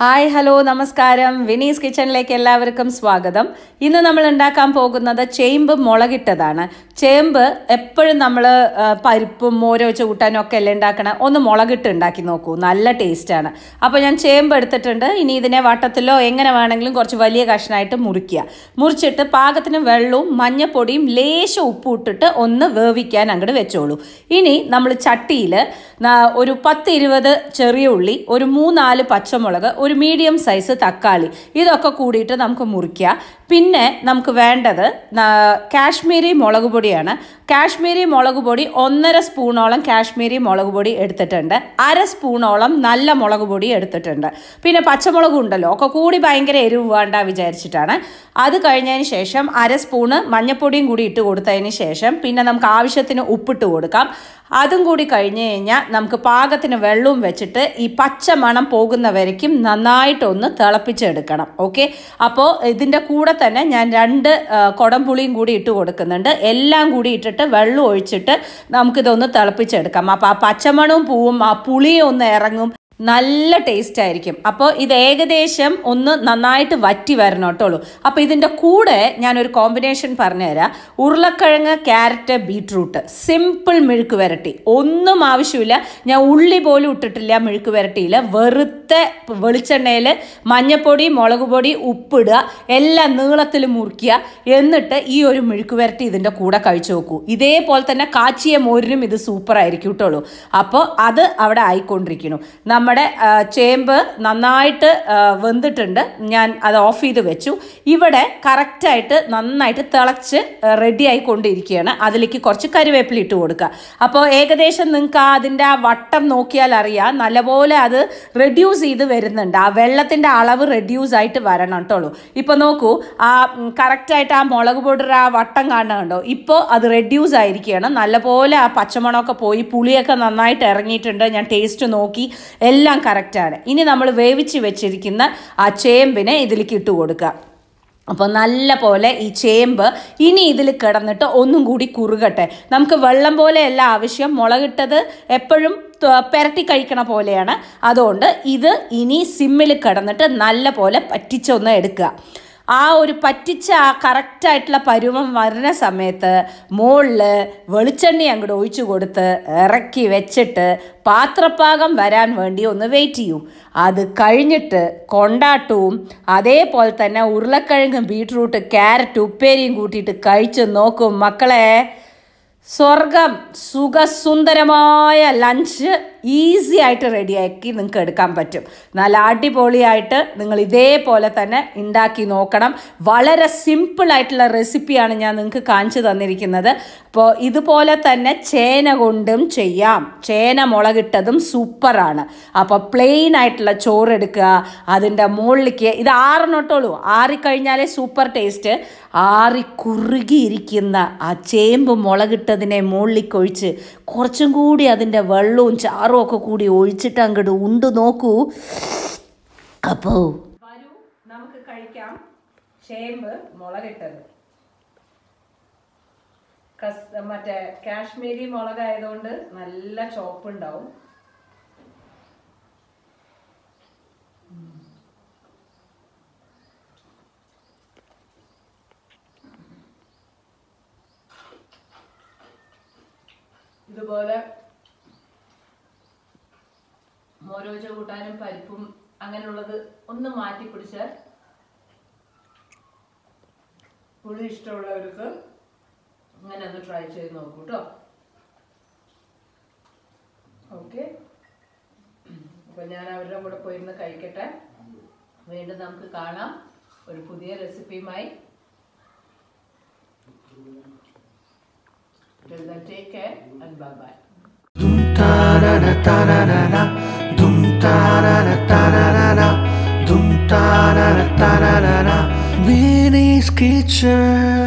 Hi hello നമസ്കാരം. വിനീസ് കിച്ചണിലേക്ക് എല്ലാവർക്കും സ്വാഗതം. ഇന്ന് നമ്മൾ ഉണ്ടാക്കാൻ പോകുന്നത് ചേമ്പ് മുളകിട്ടതാണ്. ചേമ്പ് എപ്പോഴും നമ്മൾ പരിപ്പും മോരോ ചൂട്ടാനും ഒക്കെ അല്ലേ ഉണ്ടാക്കണം? ഒന്ന് മുളകിട്ട് ഉണ്ടാക്കി നോക്കൂ. നല്ല ടേസ്റ്റാണ് അപ്പോൾ ഞാൻ ചേമ്പ് എടുത്തിട്ടുണ്ട്. ഇനി ഇതിനെ വട്ടത്തിലോ എങ്ങനെ വേണമെങ്കിലും കുറച്ച് വലിയ കഷ്ണമായിട്ട് മുറിക്കുക. മുറിച്ചിട്ട് പാകത്തിന് വെള്ളവും മഞ്ഞപ്പൊടിയും ലേശം ഉപ്പും ഇട്ടിട്ട് ഒന്ന് വേവിക്കാൻ അങ്ങോട്ട് വെച്ചോളൂ. ഇനി നമ്മൾ ചട്ടിയിൽ ഒരു പത്ത് ഇരുപത് ചെറിയ ഉള്ളി ഒരു മൂന്നാൽ പച്ചമുളക് ഒരു മീഡിയം സൈസ് തക്കാളി. ഇതൊക്കെ കൂടിയിട്ട് നമുക്ക് മുറിക്കുക പിന്നെ നമുക്ക് വേണ്ടത് കാശ്മീരി മുളക് പൊടിയാണ്. കാശ്മീരി മുളക് പൊടി ഒന്നര സ്പൂണോളം കാശ്മീരി മുളക് പൊടി എടുത്തിട്ടുണ്ട്. അര സ്പൂണോളം നല്ല മുളക് പൊടി എടുത്തിട്ടുണ്ട്. പിന്നെ പച്ചമുളകും ഉണ്ടല്ലോ ഒക്കെ കൂടി ഭയങ്കര എരിവ് വേണ്ട വിചാരിച്ചിട്ടാണ്. അത് കഴിഞ്ഞതിന് ശേഷം അര സ്പൂണ് മഞ്ഞപ്പൊടിയും കൂടി ഇട്ട് കൊടുത്തതിന് ശേഷം പിന്നെ നമുക്ക് ആവശ്യത്തിന് ഉപ്പിട്ട് കൊടുക്കാം. അതും കൂടി കഴിഞ്ഞ് കഴിഞ്ഞാൽ നമുക്ക് പാകത്തിന് വെള്ളവും വെച്ചിട്ട് ഈ പച്ച മണം പോകുന്ന വരയ്ക്കും നന്നായിട്ടൊന്ന് തിളപ്പിച്ചെടുക്കണം. ഓക്കെ? അപ്പോൾ ഇതിന്റെ കൂടെ തന്നെ ഞാൻ രണ്ട് കുടം കുടംപുളിയും കൂടി ഇട്ട് കൊടുക്കുന്നുണ്ട്. എല്ലാം കൂടി ഇട്ടിട്ട് വെള്ളം ഒഴിച്ചിട്ട് നമുക്കിതൊന്ന് തിളപ്പിച്ചെടുക്കാം. അപ്പോൾ ആ പച്ചമണവും പൂവും ആ പുളിയും ഒന്ന് ഇറങ്ങും. നല്ല ടേസ്റ്റ് ആയിരിക്കും. അപ്പോൾ ഇത് ഏകദേശം ഒന്ന് നന്നായിട്ട് വറ്റി വരണം കേട്ടോളൂ അപ്പോൾ ഇതിന്റെ കൂടെ ഞാനൊരു കോമ്പിനേഷൻ പറഞ്ഞുതരാം. ഉരുളക്കിഴങ്ങ് ക്യാരറ്റ് ബീട്രൂട്ട് സിമ്പിൾ മെഴുക്ക് വരട്ടി. ഒന്നും ആവശ്യമില്ല. ഞാൻ ഉള്ളി പോലും ഇട്ടിട്ടില്ല മെഴുക്ക് വരട്ടിയിൽ വെറുത്ത വെളിച്ചെണ്ണയിൽ മഞ്ഞപ്പൊടി മുളക് പൊടി ഉപ്പിടുക എല്ലാം നീളത്തിൽ മുറിക്കുക എന്നിട്ട് ഈ ഒരു മെഴുക്ക് വരട്ടി ഇതിന്റെ കൂടെ കഴിച്ചു നോക്കൂ. ഇതേപോലെ തന്നെ കാച്ചിയ മോരിനും ഇത് സൂപ്പർ ആയിരിക്കും കേട്ടോളൂ അപ്പോൾ അത് അവിടെ ആയിക്കൊണ്ടിരിക്കുന്നു. നമ്മുടെ ചേമ്പ് നന്നായിട്ട് വെന്തിട്ടുണ്ട്. ഞാൻ അത് ഓഫ് ചെയ്ത് വെച്ചു. ഇവിടെ കറക്റ്റായിട്ട് നന്നായിട്ട് തിളച്ച് റെഡി ആയിക്കൊണ്ടിരിക്കുകയാണ് അതിലേക്ക് കുറച്ച് കരുവേപ്പില ഇട്ട് കൊടുക്കുക. അപ്പോൾ ഏകദേശം നിങ്ങൾക്ക് അതിന്റെ ആ വട്ടം നോക്കിയാൽ അറിയാം. നല്ലപോലെ അത് റെഡ്യൂസ് ചെയ്ത് വരുന്നുണ്ട്. ആ വെള്ളത്തിന്റെ അളവ് റെഡ്യൂസ് ആയിട്ട് വരണം കേട്ടോളൂ. ഇപ്പോൾ നോക്കൂ ആ കറക്റ്റായിട്ട് ആ മുളക് പൗഡർ ആ വട്ടം കാണുന്നുണ്ടോ ഇപ്പോൾ അത് റെഡ്യൂസ് ആയിരിക്കുകയാണ്. നല്ലപോലെ ആ പച്ചമണമൊക്കെ പോയി പുളിയൊക്കെ നന്നായിട്ട് ഇറങ്ങിയിട്ടുണ്ട്. ഞാൻ ടേസ്റ്റ് നോക്കി. എല്ലാം കറക്റ്റാണ് ഇനി നമ്മൾ വേവിച്ച് വെച്ചിരിക്കുന്ന ആ ചേമ്പിനെ ഇതിലേക്ക് ഇട്ട് കൊടുക്കുക. അപ്പോൾ നല്ല പോലെ ഈ ചേമ്പ് ഇനി ഇതിൽ കിടന്നിട്ട് ഒന്നും കൂടി കുറുകട്ടെ. നമുക്ക് വെള്ളം പോലെ പോലെയല്ല ആവശ്യം. മുളകിട്ടത് എപ്പോഴും പെരട്ടി കഴിക്കണ പോലെയാണ്. അതുകൊണ്ട് ഇത് ഇനി സിമ്മിൽ കിടന്നിട്ട് നല്ല പോലെ പറ്റിച്ചൊന്ന് എടുക്കുക. ആ ഒരു പറ്റിച്ച ആ കറക്റ്റായിട്ടുള്ള പരുവം വരുന്ന സമയത്ത് മുകളിൽ വെളിച്ചെണ്ണി അങ്ങോട്ട് ഒഴിച്ചു കൊടുത്ത് ഇറക്കി വെച്ചിട്ട് പാത്രപ്പാകം വരാൻ വേണ്ടി ഒന്ന് വെയിറ്റ് ചെയ്യൂ. അത് കഴിഞ്ഞിട്ട് കൊണ്ടാട്ടവും അതേപോലെ തന്നെ ഉരുളക്കിഴങ്ങും ബീട്രൂട്ട് ക്യാരറ്റ് ഉപ്പേരിയും കൂട്ടിയിട്ട് കഴിച്ച് നോക്കും. മക്കളെ സ്വർഗം സുഖസുന്ദരമായ ലഞ്ച് ഈസി ആയിട്ട് റെഡിയാക്കി നിങ്ങൾക്ക് എടുക്കാൻ പറ്റും. നല്ല അടിപൊളിയായിട്ട് നിങ്ങൾ ഇതേപോലെ തന്നെ ഉണ്ടാക്കി നോക്കണം. വളരെ സിമ്പിൾ ആയിട്ടുള്ള റെസിപ്പിയാണ് ഞാൻ നിങ്ങൾക്ക് കാണിച്ചു തന്നിരിക്കുന്നത്. അപ്പോൾ ഇതുപോലെ തന്നെ ചേന കൊണ്ടും ചെയ്യാം. ചേന മുളകിട്ടതും സൂപ്പറാണ് അപ്പോൾ പ്ലെയിൻ ആയിട്ടുള്ള ചോറ് എടുക്കുക. അതിന്റെ മുകളിലേക്ക് ഇത് ആറിനൊട്ടുള്ളൂ ആറിക്കഴിഞ്ഞാലേ സൂപ്പർ ടേസ്റ്റ് ആറി കുറുകിയിരിക്കുന്ന ആ ചേമ്പ് മുളകിട്ടതിനെ മുകളിലേക്കൊഴിച്ച് കുറച്ചും കൂടി അതിന്റെ വെള്ളവും ചാറും ഒക്കെ കൂടി ഒഴിച്ചിട്ട് അങ്ങോട്ട് ഉണ്ട് നോക്കൂ. അപ്പോൾ വരൂ നമുക്ക് കഴിക്കാം ചേമ്പ് മുളകിട്ടത്. മറ്റേ കാശ്മീരി മുളകായതുകൊണ്ട് നല്ല ചോപ്പുണ്ടാവും. ഇതുപോലെ മോരോജ കൂട്ടാനും പരിപ്പും അങ്ങനെയുള്ളത് ഒന്ന് മാറ്റി പിടിച്ചാൽ പുളി ഇഷ്ടമുള്ളവർക്ക് അങ്ങനെ ഒന്ന് ട്രൈ ചെയ്ത് നോക്കൂ കേട്ടോ ഓക്കെ അപ്പൊ ഞാൻ അവരുടെ കൂടെ പോയിരുന്ന് കഴിക്കട്ടെ. വീണ്ടും നമുക്ക് കാണാം. ഒരു പുതിയ റെസിപ്പിയുമായി Till then, take care and bye bye. Minnie's Kitchen.